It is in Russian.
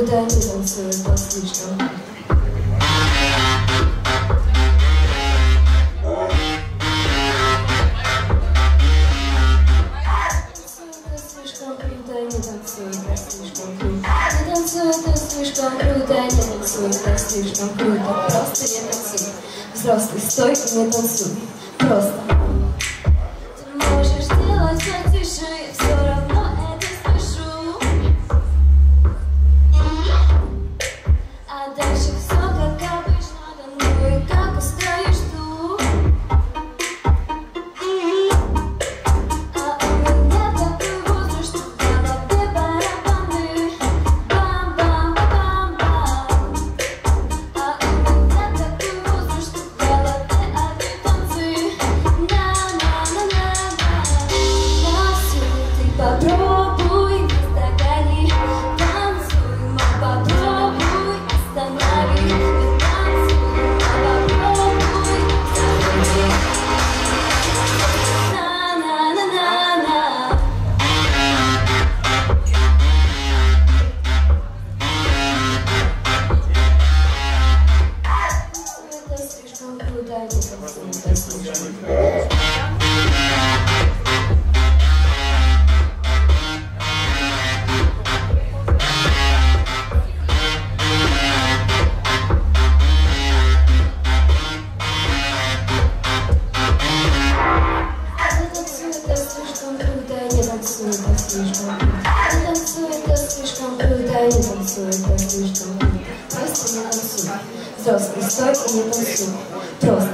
Наблюдайте за танцует послушно. слишком круто, я танцую, так слишком круто, просто я танцую. Взрослый, стой и не танцуй, просто. precious. слишком Ты танцуй, это слишком круто, не танцуй, это слишком круто Просто не танцуй, взрослый, стой и не танцуй Просто